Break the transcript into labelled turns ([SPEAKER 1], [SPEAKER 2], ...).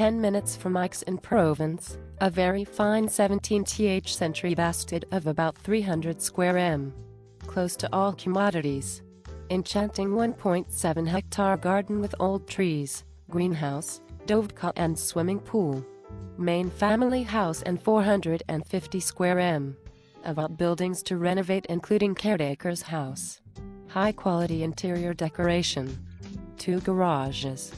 [SPEAKER 1] 10 minutes from Aix-en-Provence, a very fine 17th century bastide of about 300 square m. Close to all commodities. Enchanting 1.7 hectare garden with old trees, greenhouse, dovecot and swimming pool. Main family house and 450 square m. Of outbuildings to renovate including caretaker's house. High quality interior decoration. Two garages.